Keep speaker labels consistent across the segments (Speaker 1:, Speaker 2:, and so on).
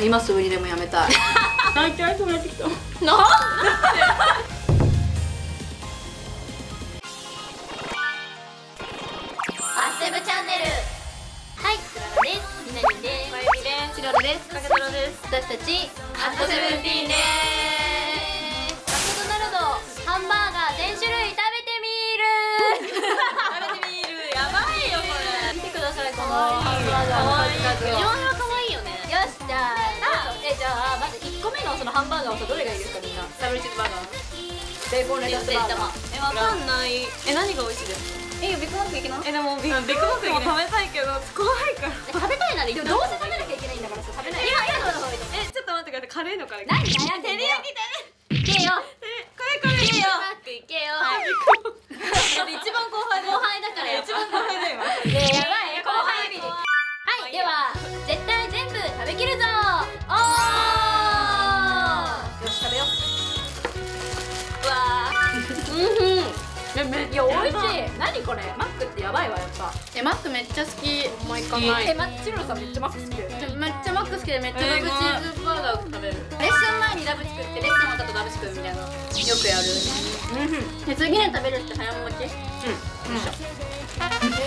Speaker 1: 今すぐにでもやめたい。
Speaker 2: 泣いちゃいそうになってきた。
Speaker 1: なん
Speaker 3: アッセブチャンネルはい。つららですみなりんです。
Speaker 2: まゆみです。
Speaker 1: チロルです。
Speaker 2: かけとろです。
Speaker 1: 私たち
Speaker 3: アットセブンティーンですそのハンバーガーをさどれがいいですかみんな？
Speaker 2: ダブルチーズバーガー。
Speaker 1: ベーコンレタスバーガー。
Speaker 2: えわかんない。え何が美味しいです？か
Speaker 1: えビッグマックいけな。
Speaker 2: えでもビッグマックも食べたいけど怖いから。
Speaker 3: 食べたいならどうせ食べなきゃいけないんだからさ食べない。今今の方がいい
Speaker 2: えちょっと待ってくださいカレーのから
Speaker 3: 何悩んでんだよ
Speaker 1: 美味しい。何これ？マックってやばいわやっぱ。えマックめっちゃ好き。もう行かない。
Speaker 3: えまチロルさんめっちゃマック好き。だよね
Speaker 1: めっちゃマック好きでめっちゃダブチーズバーガーを食べる。レッスン前にダブチ食ってレッスン終わった後ダブチ食うみたいな。よくやる。うん。で次に食べるって早もち。うん。へ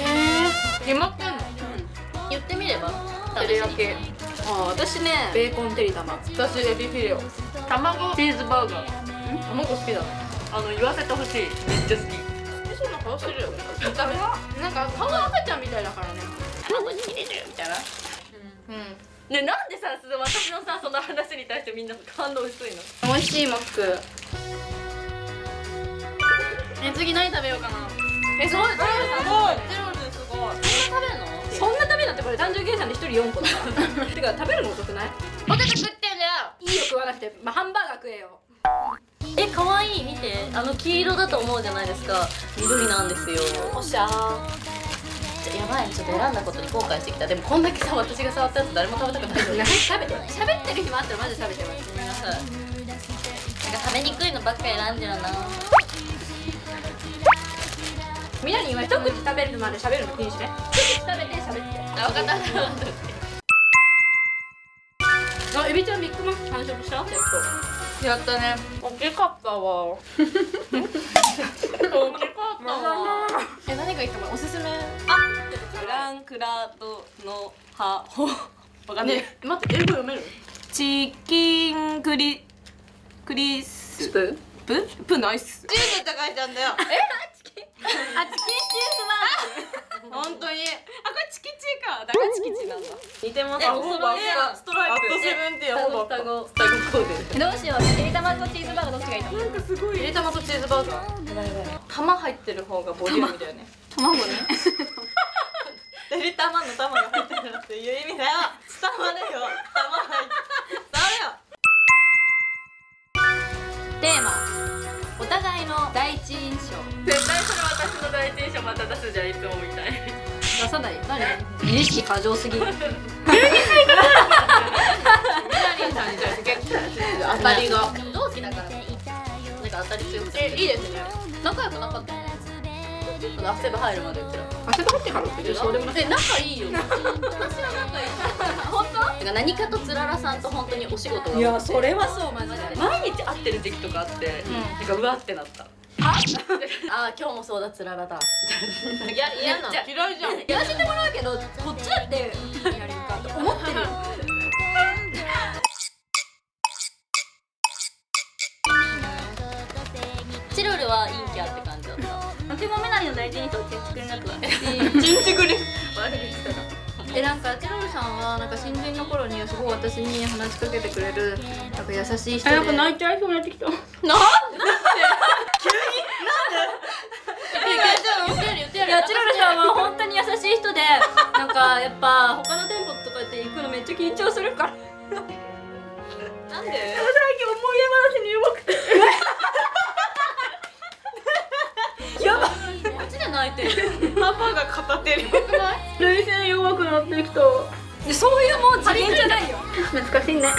Speaker 1: え決まってんの？
Speaker 3: 言ってみれば。
Speaker 1: 照り焼き。あ私ねベーコンテリ玉。
Speaker 2: 私エビフィレオ。卵。チーズバーガー。
Speaker 1: 卵好きだ。ね
Speaker 2: あの言わせてほしい。めっちゃ好き
Speaker 1: 顔するよね。見た目はなんか顔が赤ちゃんみたいだからね。
Speaker 3: 卵に入れるみたいな
Speaker 1: うん
Speaker 2: ねなんでさその私のさその話に対してみんな感動薄いの
Speaker 1: 美味しいマックえ次何食べようかなえ
Speaker 2: すごいゼロですごい
Speaker 3: 食べるの
Speaker 1: そんな食べるのってこれ単純計算で一人4個だからてか食べるの遅くないポテト食ってんだよいいよ食わなくて、まあ、ハンバーガー食えよ
Speaker 3: え可愛い見て。あの黄色だと思うじゃないですか。緑なんですよ。
Speaker 1: おっしゃー。
Speaker 3: やばいちょっと選んだことに後悔してきた。でもこんだけさ私が触ったやつ誰も食べたくないのに。
Speaker 1: 食べて喋ってる暇あったらマジで食べてます。
Speaker 3: ごめんなさい。なんか食べにくいのばっか選んじゃうな。
Speaker 1: みんなに今一口食べるまで喋るの禁止ね一口食べて喋って。
Speaker 3: あ分かった。分かった
Speaker 1: あエビちゃんビッグマック完食した？やっと
Speaker 2: やったね。大きかったわ。大きかったわ。
Speaker 1: え何がいいかもおすすめ？
Speaker 2: フランクラドの葉ほわかんない、
Speaker 1: ね待って英語読める？
Speaker 2: チキンクリクリス
Speaker 1: スプ？
Speaker 2: ププナイス。チーズって書いてあるんだよ。
Speaker 3: あチキン？チーズバー
Speaker 2: 本当に。あこれチキチか。だからチキチなんだ。似てます。
Speaker 3: えお揃いだ
Speaker 2: ストライプ。アットセブンティー
Speaker 3: 双
Speaker 2: ほぼ。
Speaker 3: 子双子。
Speaker 2: 双子コーデ。
Speaker 3: どうしよう。入り卵チーズバーガーどっちがいいの
Speaker 2: なんかすごい。
Speaker 1: 入れ玉とチーズバーガー。
Speaker 2: 玉入ってる方がボリュームだよね。
Speaker 1: 卵ね。
Speaker 2: てりたまの玉が入ってるっていう意味だよ。伝わるよ。玉入って伝わるよ。
Speaker 1: テーマ。お互いの第一印象。
Speaker 2: 絶対それ私の第一印象また出すじゃんいつもみたい。
Speaker 1: 出さない。何？自意識過剰すぎ。る。
Speaker 2: みなりんさんに対して結構当たりが。
Speaker 3: 同期だから。なんか当たり強くて。
Speaker 1: えいいですね。仲良くなかった。
Speaker 3: アセブ入るまでうちら
Speaker 1: 汗が入ってからってそうでもえ仲いいよ。
Speaker 3: 私は仲いい。本当？なんか何かとつららさんと本当にお仕事が。
Speaker 2: いやそれはそう
Speaker 3: マジで
Speaker 2: 毎日会ってる時期とかあって、なんかうわってなった
Speaker 3: ああ今日もそうだつららだ。いや嫌な
Speaker 2: 嫌いじゃん。
Speaker 3: やらせてもらうけどこっちだってやるかと思ってるよ。チロルは陰キャって感じだった。私もメナリの大事にとって作りなくは
Speaker 2: ちんちくり
Speaker 1: えなんかチロルさんはなんか新人の頃にすごい私に話しかけてくれる。なんか優しい人で。
Speaker 2: なんか泣いちゃいそうになってきた。
Speaker 1: なん
Speaker 3: 優しい人でなんかやっぱ他の店舗とかって行くのめっちゃ緊張するから。なんで？
Speaker 2: 最近思い出話に弱く。て
Speaker 3: マジで泣いてる。
Speaker 2: ハンバーガー片手に
Speaker 1: 涙腺弱くなってきた
Speaker 3: そういうもう次元じゃないよ。
Speaker 1: 難しいね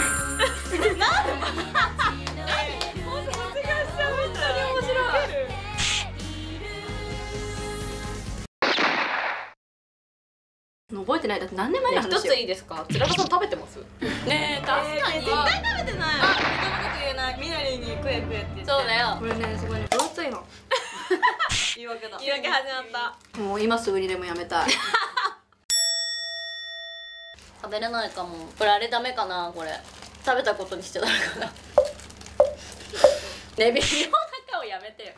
Speaker 1: 覚ええてない。だって何年前の
Speaker 2: 一
Speaker 1: 話よ。
Speaker 2: ついいですか？つらかさん食べてます？
Speaker 1: ねえ確かに、
Speaker 2: 絶対食べてない。あ人のこと言えない。みなりに食え食えって言って。
Speaker 3: そうだよ。
Speaker 1: これねすごいね。分厚いの？
Speaker 2: 言い訳だ。言い訳始まった。
Speaker 1: もう今すぐにでもやめたい。
Speaker 3: 食べれないかも。これあれダメかなこれ。食べたことにしちゃダメかな。ね微妙な顔やめてよ